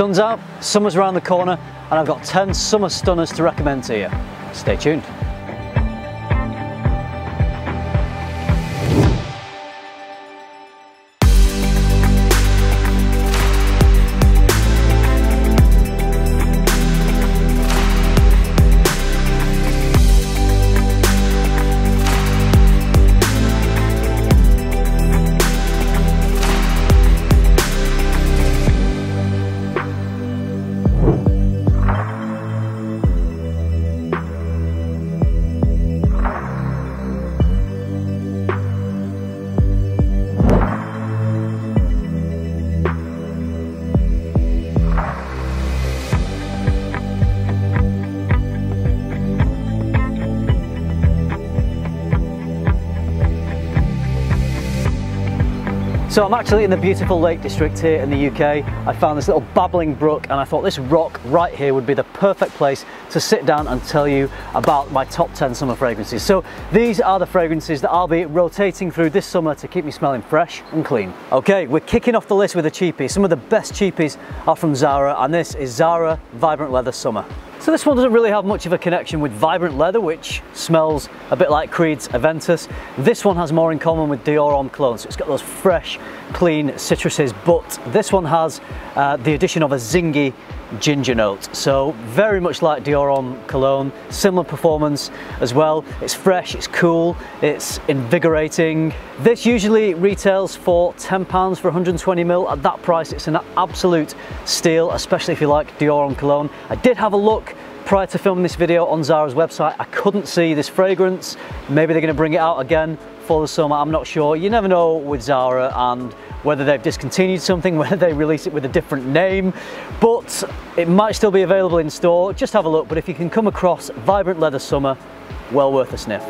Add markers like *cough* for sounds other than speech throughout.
Sun's out, summer's around the corner, and I've got 10 summer stunners to recommend to you. Stay tuned. So I'm actually in the beautiful Lake District here in the UK. I found this little babbling brook and I thought this rock right here would be the perfect place to sit down and tell you about my top 10 summer fragrances. So these are the fragrances that I'll be rotating through this summer to keep me smelling fresh and clean. Okay, we're kicking off the list with a cheapie. Some of the best cheapies are from Zara and this is Zara Vibrant Leather Summer. So this one doesn't really have much of a connection with Vibrant Leather, which smells a bit like Creed's Aventus. This one has more in common with Dior Homme Cologne, so it's got those fresh, clean citruses, but this one has uh, the addition of a zingy ginger note. So very much like Dior Homme Cologne, similar performance as well. It's fresh, it's cool, it's invigorating. This usually retails for £10 for 120ml. At that price, it's an absolute steal, especially if you like Dior Homme Cologne. I did have a look prior to filming this video on Zara's website. I couldn't see this fragrance. Maybe they're gonna bring it out again for the summer, I'm not sure. You never know with Zara and whether they've discontinued something, *laughs* whether they release it with a different name, but it might still be available in store. Just have a look, but if you can come across Vibrant Leather Summer, well worth a sniff.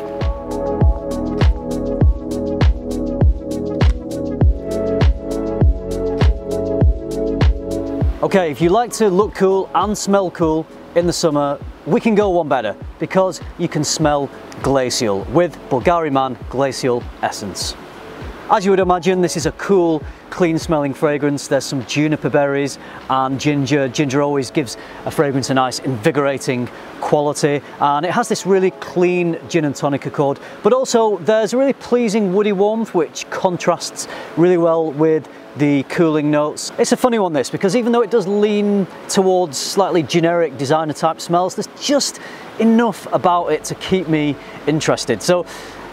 Okay, if you like to look cool and smell cool in the summer, we can go one better because you can smell glacial with Bulgari Man Glacial Essence. As you would imagine, this is a cool, clean smelling fragrance. There's some juniper berries and ginger. Ginger always gives a fragrance a nice invigorating quality and it has this really clean gin and tonic accord but also there's a really pleasing woody warmth which contrasts really well with the cooling notes. It's a funny one this because even though it does lean towards slightly generic designer type smells there's just enough about it to keep me interested. So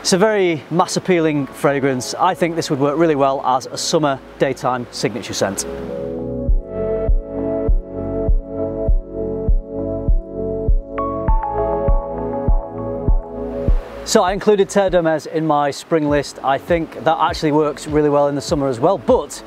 it's a very mass appealing fragrance. I think this would work really well as a summer daytime signature scent. So I included Terre d'Hermès in my spring list. I think that actually works really well in the summer as well, but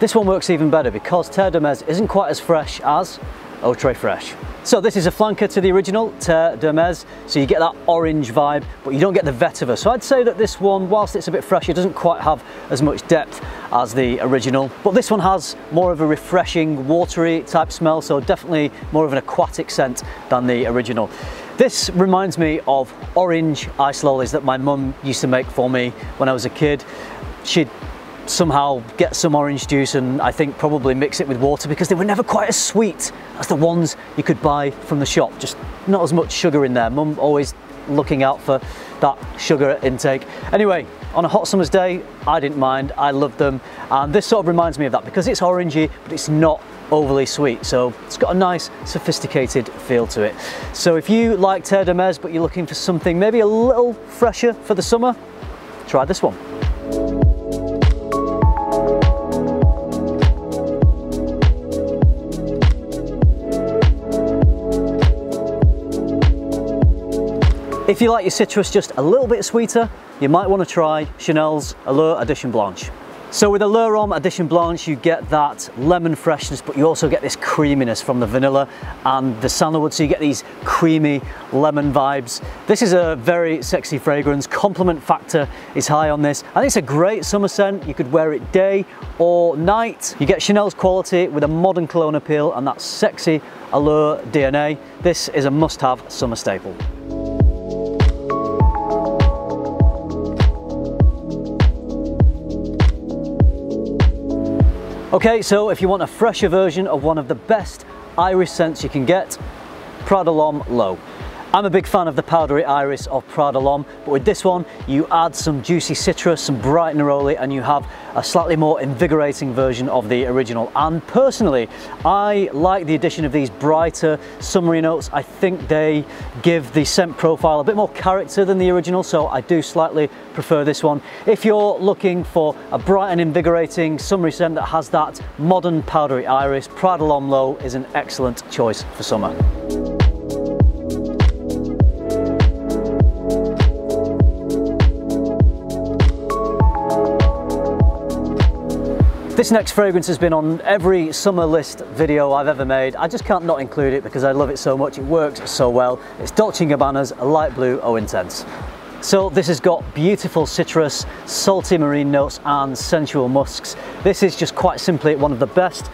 this one works even better because Terre d'Hermès isn't quite as fresh as Très Fraîche. So this is a flanker to the original, Terre d'Hermès, so you get that orange vibe, but you don't get the vetiver. So I'd say that this one, whilst it's a bit fresher, doesn't quite have as much depth as the original. But this one has more of a refreshing, watery type smell, so definitely more of an aquatic scent than the original. This reminds me of orange ice lollies that my mum used to make for me when I was a kid. She'd somehow get some orange juice and I think probably mix it with water because they were never quite as sweet as the ones you could buy from the shop. Just not as much sugar in there. Mum always looking out for that sugar intake. Anyway, on a hot summer's day, I didn't mind, I loved them. And this sort of reminds me of that because it's orangey, but it's not overly sweet. So it's got a nice sophisticated feel to it. So if you like Terre d'Hermès, but you're looking for something maybe a little fresher for the summer, try this one. If you like your citrus just a little bit sweeter, you might want to try Chanel's Allure Edition Blanche. So with Allure Homme Edition Blanche, you get that lemon freshness, but you also get this creaminess from the vanilla and the sandalwood, so you get these creamy lemon vibes. This is a very sexy fragrance. Compliment factor is high on this. I think it's a great summer scent. You could wear it day or night. You get Chanel's quality with a modern cologne appeal and that sexy Allure DNA. This is a must-have summer staple. Okay, so if you want a fresher version of one of the best iris scents you can get, Prada L'Eau. I'm a big fan of the powdery iris of Prada but with this one, you add some juicy citrus, some bright neroli, and you have a slightly more invigorating version of the original. And personally, I like the addition of these brighter summery notes. I think they give the scent profile a bit more character than the original, so I do slightly prefer this one. If you're looking for a bright and invigorating summery scent that has that modern powdery iris, Prada L'Homme L'Eau is an excellent choice for summer. This next fragrance has been on every summer list video I've ever made. I just can't not include it because I love it so much. It works so well. It's Dolce & Gabbana's Light Blue Eau Intense. So this has got beautiful citrus, salty marine notes and sensual musks. This is just quite simply one of the best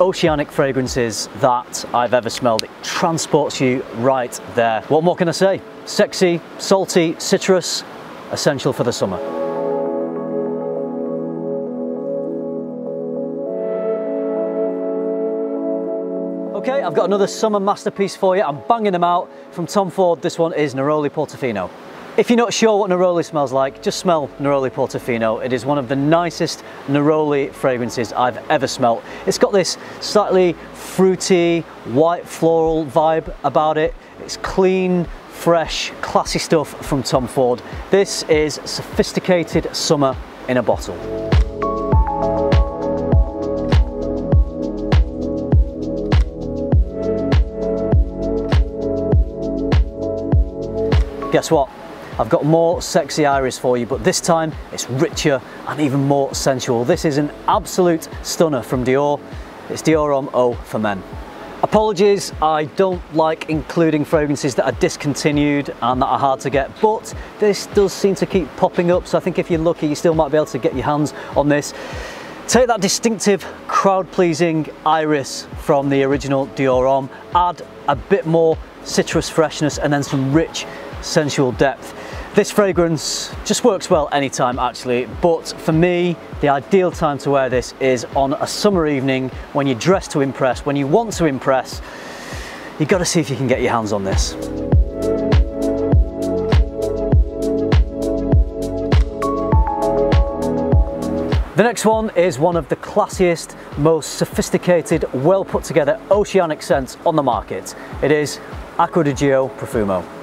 oceanic fragrances that I've ever smelled. It transports you right there. What more can I say? Sexy, salty, citrus, essential for the summer. Okay, I've got another summer masterpiece for you. I'm banging them out from Tom Ford. This one is Neroli Portofino. If you're not sure what Neroli smells like, just smell Neroli Portofino. It is one of the nicest Neroli fragrances I've ever smelt. It's got this slightly fruity, white floral vibe about it. It's clean, fresh, classy stuff from Tom Ford. This is sophisticated summer in a bottle. Guess what? I've got more sexy iris for you, but this time it's richer and even more sensual. This is an absolute stunner from Dior. It's Dior Homme Eau for Men. Apologies, I don't like including fragrances that are discontinued and that are hard to get, but this does seem to keep popping up, so I think if you're lucky, you still might be able to get your hands on this. Take that distinctive, crowd-pleasing iris from the original Dior Homme, add a bit more citrus freshness and then some rich sensual depth. This fragrance just works well anytime actually, but for me, the ideal time to wear this is on a summer evening when you're dressed to impress, when you want to impress, you've got to see if you can get your hands on this. The next one is one of the classiest, most sophisticated, well put together oceanic scents on the market. It is Acqua di Gio Profumo.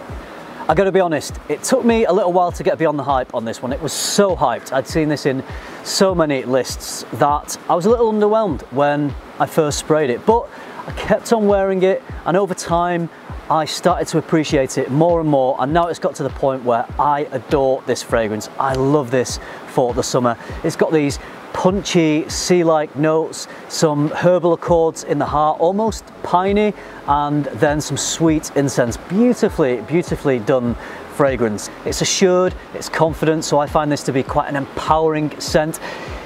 I gotta be honest, it took me a little while to get beyond the hype on this one. It was so hyped. I'd seen this in so many lists that I was a little underwhelmed when I first sprayed it, but I kept on wearing it and over time I started to appreciate it more and more and now it's got to the point where I adore this fragrance. I love this for the summer. It's got these punchy sea-like notes, some herbal accords in the heart, almost piney, and then some sweet incense. Beautifully, beautifully done fragrance. It's assured, it's confident, so I find this to be quite an empowering scent.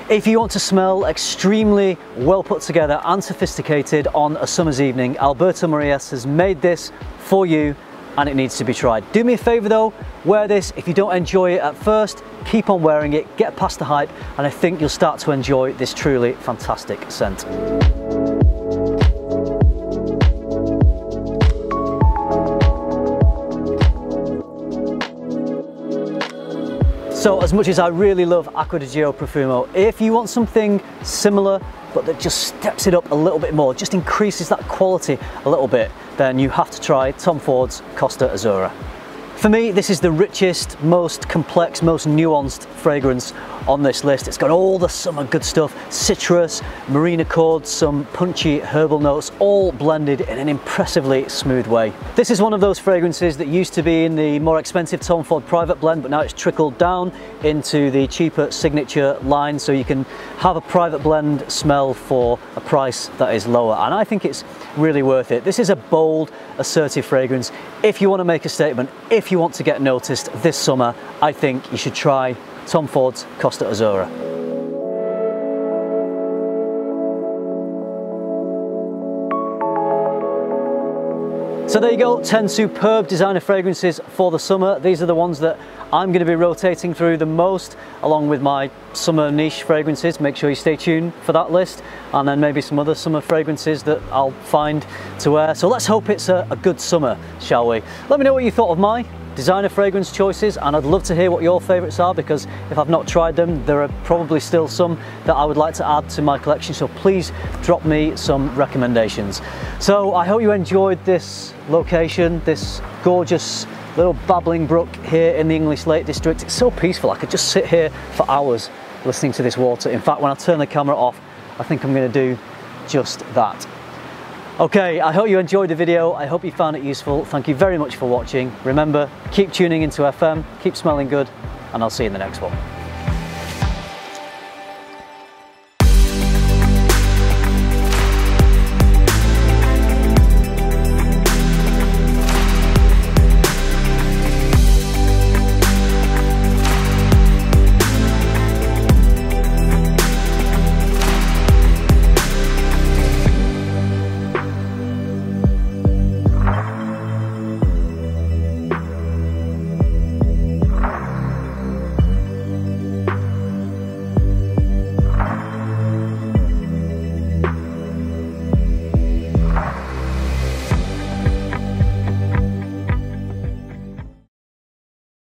If you want to smell extremely well put together and sophisticated on a summer's evening, Alberto Morillas has made this for you and it needs to be tried. Do me a favor though, wear this. If you don't enjoy it at first, keep on wearing it, get past the hype, and I think you'll start to enjoy this truly fantastic scent. So as much as I really love Acqua di Gio Profumo, if you want something similar but that just steps it up a little bit more, just increases that quality a little bit, then you have to try Tom Ford's Costa Azzurra. For me, this is the richest, most complex, most nuanced fragrance on this list. It's got all the summer good stuff, citrus, marine accords, some punchy herbal notes, all blended in an impressively smooth way. This is one of those fragrances that used to be in the more expensive Tom Ford private blend, but now it's trickled down into the cheaper signature line, so you can have a private blend smell for a price that is lower. And I think it's really worth it. This is a bold, assertive fragrance. If you want to make a statement, if you want to get noticed this summer, I think you should try Tom Ford's Costa Azzurra. So there you go, 10 superb designer fragrances for the summer. These are the ones that I'm going to be rotating through the most along with my summer niche fragrances. Make sure you stay tuned for that list and then maybe some other summer fragrances that I'll find to wear. So let's hope it's a, a good summer, shall we? Let me know what you thought of my designer fragrance choices and I'd love to hear what your favourites are because if I've not tried them there are probably still some that I would like to add to my collection so please drop me some recommendations. So I hope you enjoyed this location, this gorgeous little babbling brook here in the English Lake District. It's so peaceful, I could just sit here for hours listening to this water. In fact when I turn the camera off I think I'm going to do just that. Okay, I hope you enjoyed the video. I hope you found it useful. Thank you very much for watching. Remember, keep tuning into FM, keep smelling good, and I'll see you in the next one.